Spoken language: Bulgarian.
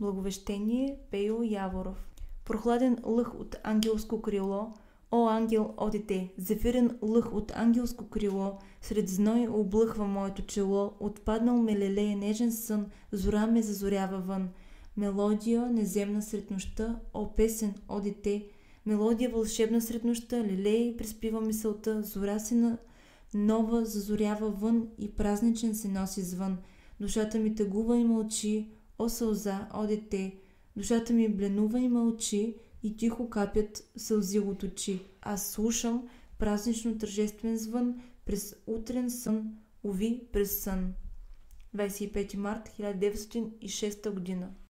Благовещение Пейо Яворов Прохладен лъх от ангелско крило, о ангел, о дете, зефирен лъх от ангелско крило, сред зной облъхва моето чело, отпаднал ме лелея нежен сън, зора ме зазорява вън. Мелодия неземна сред нощта, о песен, о дете, мелодия вълшебна сред нощта, лелей приспива мисълта, зора се на нова зазорява вън и празничен се носи звън. Душата ми тъгува и мълчи, о сълза, о дете, душата ми бленува и мълчи и тихо капят сълзи от очи. Аз слушам празнично тържествен звън през утрен сън, уви през сън. 25 март 1906 година